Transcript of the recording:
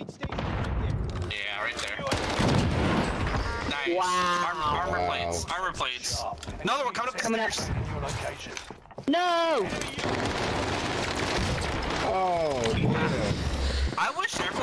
Aid station right there. Yeah, right there. Nice. Wow. Armor, armor wow. plates. Armor plates. Another one coming up. Coming up. No. Oh. Damn. I wish everyone.